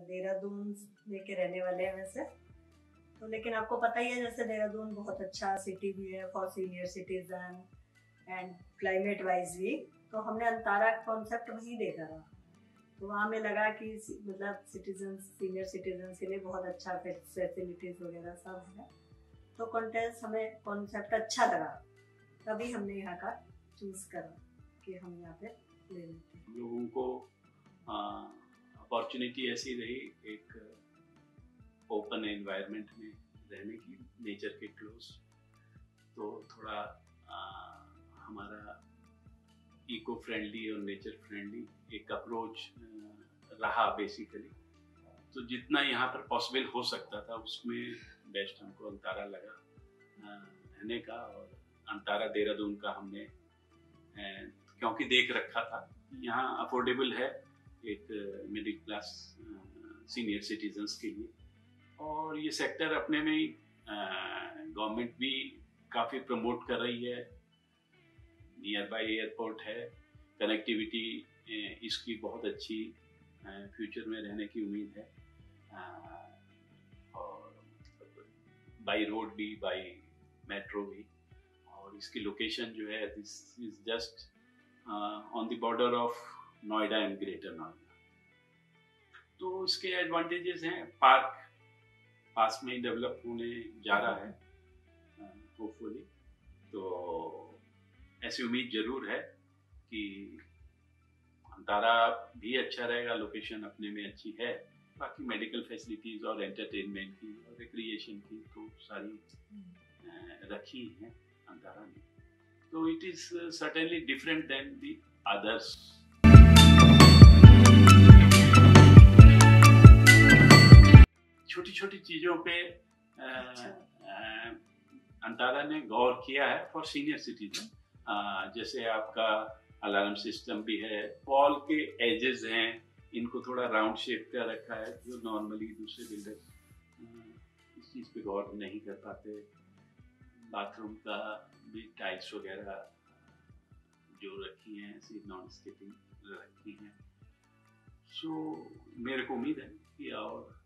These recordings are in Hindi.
देहरादून लेके रहने वाले हैं वैसे। तो लेकिन आपको पता ही है, जैसे देहरादून बहुत अच्छा सिटी भी है for senior citizen and climate wise भी। तो हमने अंतारा कॉन्सेप्ट वही देखा था। तो वहाँ में लगा कि मतलब सिटीजन सीनियर सिटीजन के लिए बहुत अच्छा फैसिलिटीज़ वगैरह सब है। तो कॉन्टेस्ट हमें कॉन्सेप्ट अच्छा लगा। तभी हमने यहाँ का चूज़ करा कि हम यहाँ पे ले लेते हैं। लोगों को अपॉर्चुनिटी ऐसी रही एक ओपन एनवायरनमेंट में रहने की नेचर के क्लोज तो थोड़ा आ, हमारा इको फ्रेंडली और नेचर फ्रेंडली एक अप्रोच रहा बेसिकली तो जितना यहाँ पर पॉसिबल हो सकता था उसमें बेस्ट हमको अंतारा लगा रहने का और अंतारा देहरादून का हमने क्योंकि देख रखा था यहाँ अफोर्डेबल है एक क्लास सीनियर सिटीजन्स के लिए। और ये सेक्टर अपने में ही गवर्नमेंट भी काफ़ी प्रमोट कर रही है। नियर बाई एयरपोर्ट है कनेक्टिविटी इसकी बहुत अच्छी फ्यूचर में रहने की उम्मीद है। और बाई रोड भी बाई मेट्रो भी। और इसकी लोकेशन जो है this is just on the border of Noida and Greater Noida तो इसके एडवांटेजेस हैं पार्क पास में ही डेवलप होने जा रहा है होपफुली तो ऐसी उम्मीद ज़रूर है कि अंतारा भी अच्छा रहेगा लोकेशन अपने में अच्छी है। बाकी मेडिकल फैसिलिटीज़ और एंटरटेनमेंट की और रिक्रिएशन की तो सारी रखी हैं अंतारा ने। तो it is certainly different than the others छोटी छोटी चीज़ों पे अच्छा। अंतारा ने गौर किया है फॉर सीनियर सिटीजन जैसे आपका अलार्म सिस्टम भी है वॉल के एजेस हैं इनको थोड़ा राउंड शेप का रखा है जो नॉर्मली दूसरे बिल्डर इस चीज़ पे गौर नहीं कर पाते। बाथरूम का भी टाइल्स वगैरह जो रखी हैं ऐसी नॉन स्किपिंग रखी हैं। सो so, मेरे को उम्मीद है कि और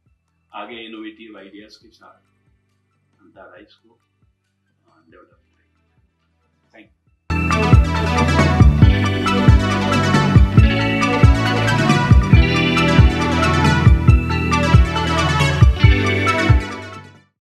आगे इनोवेटिव आइडियाज़ के साथ हम दादा इसको uh, डेवलप करेंगे। Thank you